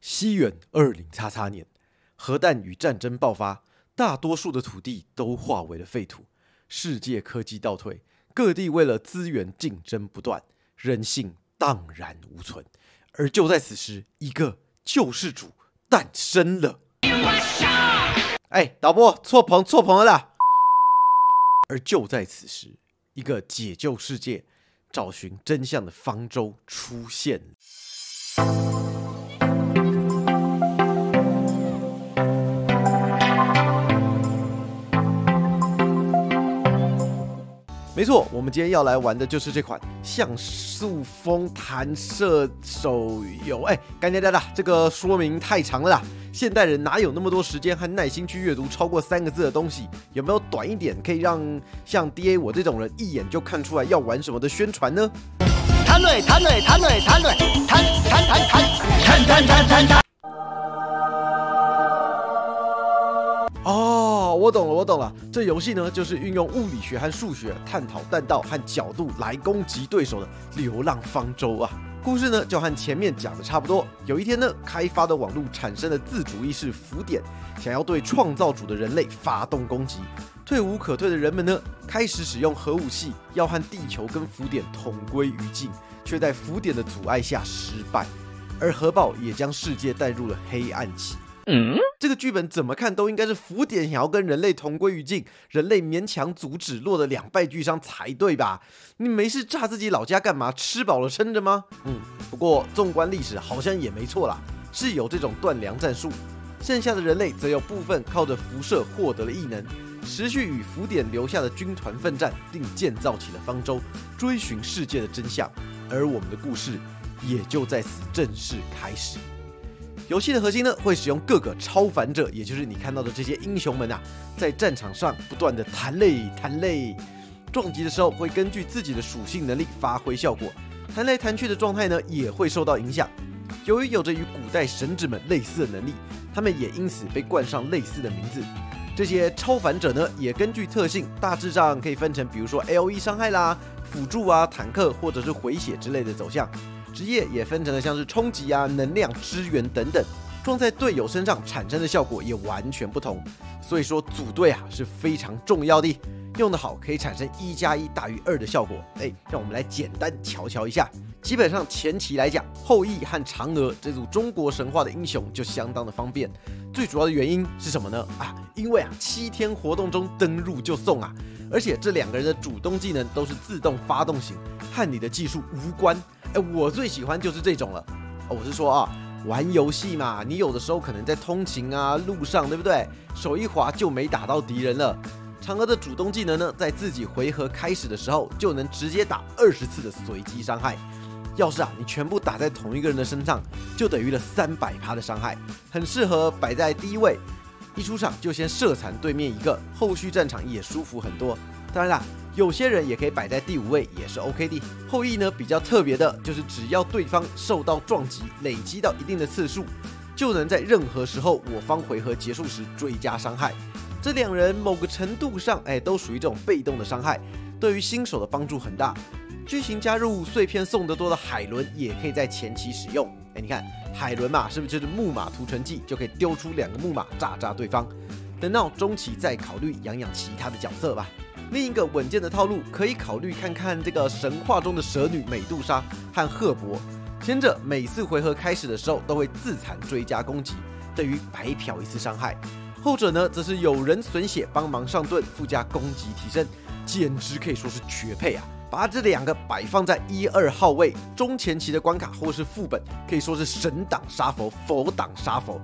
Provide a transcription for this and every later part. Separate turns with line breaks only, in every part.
西元二零叉叉年，核弹与战争爆发，大多数的土地都化为了废土，世界科技倒退，各地为了资源竞争不断，人性荡然无存。而就在此时，一个救世主诞生了。哎，导播，错棚错棚了！而就在此时，一个解救世界、找寻真相的方舟出现。没错，我们今天要来玩的就是这款像素风弹射手游。哎，干爹爹的，这个说明太长了啦！现代人哪有那么多时间和耐心去阅读超过三个字的东西？有没有短一点，可以让像 D A 我这种人一眼就看出来要玩什么的宣传呢？弹嘞弹嘞弹嘞弹嘞弹弹弹弹弹弹弹弹弹。我懂了，我懂了。这游戏呢，就是运用物理学和数学探讨弹道和角度来攻击对手的流浪方舟啊。故事呢，就和前面讲的差不多。有一天呢，开发的网络产生了自主意识浮点，想要对创造主的人类发动攻击。退无可退的人们呢，开始使用核武器，要和地球跟浮点同归于尽，却在浮点的阻碍下失败。而核爆也将世界带入了黑暗期。嗯，这个剧本怎么看都应该是浮点想要跟人类同归于尽，人类勉强阻止，落得两败俱伤才对吧？你没事炸自己老家干嘛？吃饱了撑着吗？嗯，不过纵观历史，好像也没错啦，是有这种断粮战术。剩下的人类则有部分靠着辐射获得了异能，持续与浮点留下的军团奋战，并建造起了方舟，追寻世界的真相。而我们的故事也就在此正式开始。游戏的核心呢，会使用各个超凡者，也就是你看到的这些英雄们啊，在战场上不断的弹泪弹泪，撞击的时候会根据自己的属性能力发挥效果，弹来弹去的状态呢也会受到影响。由于有着与古代神祇们类似的能力，他们也因此被冠上类似的名字。这些超凡者呢，也根据特性，大致上可以分成，比如说 L E 伤害啦、辅助啊、坦克或者是回血之类的走向。职业也分成了像是冲击啊、能量支援等等，撞在队友身上产生的效果也完全不同。所以说组队啊是非常重要的，用得好可以产生一加一大于二的效果。哎，让我们来简单瞧瞧一下。基本上前期来讲，后羿和嫦娥这组中国神话的英雄就相当的方便。最主要的原因是什么呢？啊，因为啊七天活动中登入就送啊，而且这两个人的主动技能都是自动发动型，和你的技术无关。哎，我最喜欢就是这种了。我是说啊，玩游戏嘛，你有的时候可能在通勤啊、路上，对不对？手一滑就没打到敌人了。嫦娥的主动技能呢，在自己回合开始的时候就能直接打二十次的随机伤害。要是啊，你全部打在同一个人的身上，就等于了三百趴的伤害，很适合摆在第一位。一出场就先射残对面一个，后续战场也舒服很多。当然啦。有些人也可以摆在第五位，也是 OK 的。后羿呢比较特别的，就是只要对方受到撞击，累积到一定的次数，就能在任何时候我方回合结束时追加伤害。这两人某个程度上，哎，都属于这种被动的伤害，对于新手的帮助很大。剧情加入碎片送得多的海伦，也可以在前期使用。哎，你看海伦嘛，是不是就是木马屠城记就可以丢出两个木马炸炸对方？等到中期再考虑养养其他的角色吧。另一个稳健的套路，可以考虑看看这个神话中的蛇女美杜莎和赫伯。前者每次回合开始的时候都会自残追加攻击，等于白嫖一次伤害；后者呢，则是有人损血帮忙上盾，附加攻击提升，简直可以说是绝配啊！把这两个摆放在一二号位中前期的关卡或是副本，可以说是神挡杀佛，佛挡杀佛。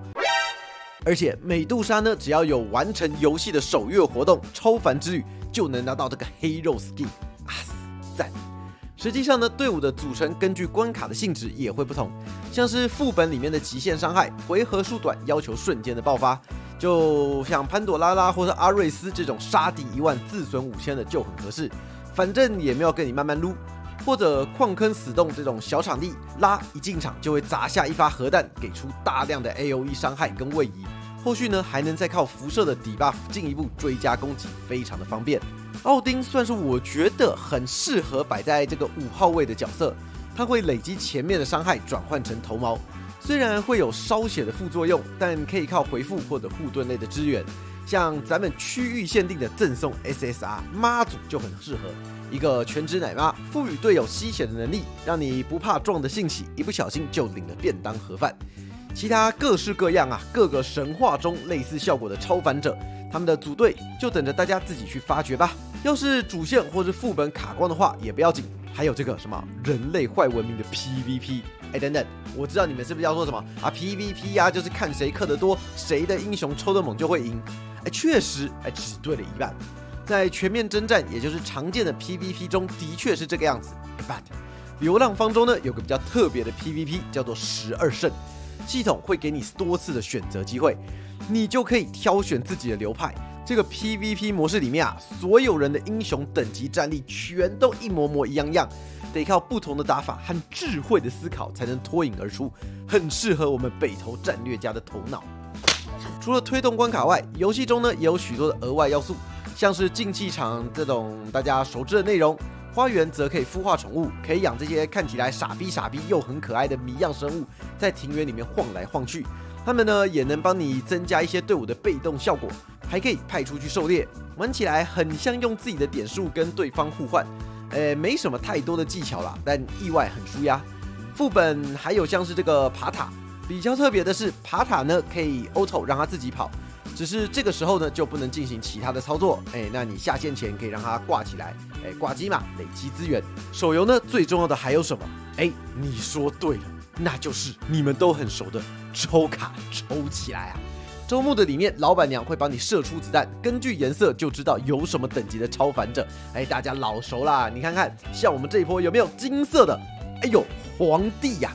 而且美杜莎呢，只要有完成游戏的首月活动超凡之旅。就能拿到这个黑肉 skin 啊，赞！实际上呢，队伍的组成根据关卡的性质也会不同，像是副本里面的极限伤害，回合数短，要求瞬间的爆发，就像潘朵拉拉或者阿瑞斯这种杀敌一万自损五千的就很合适，反正也没有跟你慢慢撸，或者矿坑死洞这种小场地，拉一进场就会砸下一发核弹，给出大量的 A O E 伤害跟位移。后续呢，还能再靠辐射的底 buff 进一步追加攻击，非常的方便。奥丁算是我觉得很适合摆在这个五号位的角色，他会累积前面的伤害转换成头毛，虽然会有烧血的副作用，但可以靠回复或者护盾类的支援。像咱们区域限定的赠送 SSR 妈祖就很适合，一个全职奶妈，赋予队友吸血的能力，让你不怕撞的兴起，一不小心就领了便当盒饭。其他各式各样啊，各个神话中类似效果的超凡者，他们的组队就等着大家自己去发掘吧。要是主线或是副本卡关的话也不要紧，还有这个什么人类坏文明的 PVP。哎，等等，我知道你们是不是要说什么啊？PVP 呀，就是看谁氪得多，谁的英雄抽得猛就会赢。哎，确实，哎，只对了一半。在全面征战，也就是常见的 PVP 中，的确是这个样子。But 流浪方舟呢，有个比较特别的 PVP，叫做十二圣。系统会给你多次的选择机会，你就可以挑选自己的流派。这个 PVP 模式里面啊，所有人的英雄等级战力全都一模模一样样，得靠不同的打法和智慧的思考才能脱颖而出，很适合我们北投战略家的头脑。除了推动关卡外，游戏中呢也有许多的额外要素，像是竞技场这种大家熟知的内容。花园则可以孵化宠物，可以养这些看起来傻逼傻逼又很可爱的谜样生物，在庭园里面晃来晃去。它们呢也能帮你增加一些队伍的被动效果，还可以派出去狩猎，玩起来很像用自己的点数跟对方互换。呃，没什么太多的技巧啦，但意外很舒压。副本还有像是这个爬塔，比较特别的是爬塔呢可以 auto 让它自己跑。只是这个时候呢，就不能进行其他的操作。哎，那你下线前可以让它挂起来，哎，挂机嘛，累积资源。手游呢，最重要的还有什么？哎，你说对了，那就是你们都很熟的抽卡抽起来啊！周末的里面，老板娘会帮你射出子弹，根据颜色就知道有什么等级的超凡者。哎，大家老熟啦，你看看，像我们这一波有没有金色的？哎呦，皇帝呀，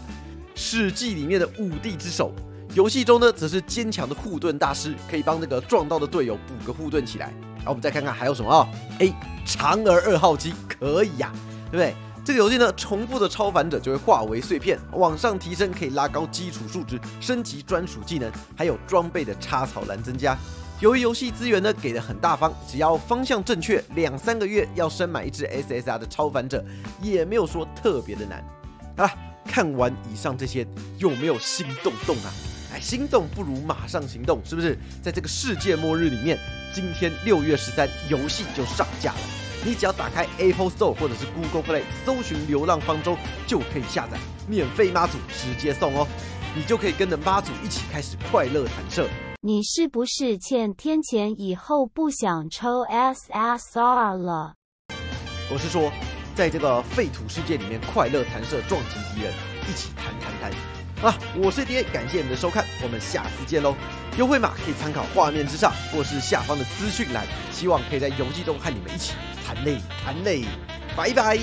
史记里面的五帝之首。游戏中呢，则是坚强的护盾大师，可以帮这个撞到的队友补个护盾起来。然后，我们再看看还有什么啊？哎，嫦娥二号机可以呀，对不对？这个游戏呢，重复的超凡者就会化为碎片，往上提升可以拉高基础数值，升级专属技能，还有装备的插草栏增加。由于游戏资源呢给的很大方，只要方向正确，两三个月要升满一只 SSR 的超凡者，也没有说特别的难。好了，看完以上这些，有没有心动动啊？哎，心动不如马上行动，是不是？在这个世界末日里面，今天六月十三，游戏就上架了。你只要打开 Apple Store 或者是 Google Play，搜寻《流浪方舟》，就可以下载，免费妈祖直接送哦。你就可以跟着妈祖一起开始快乐弹射。
你是不是欠天钱，以后不想抽 SSR 了？
我是说，在这个废土世界里面，快乐弹射，撞击敌人，一起弹弹弹。啊，我是爹，感谢你的收看，我们下次见喽！优惠码可以参考画面之上或是下方的资讯栏，希望可以在游戏中和你们一起谈累谈累，拜拜。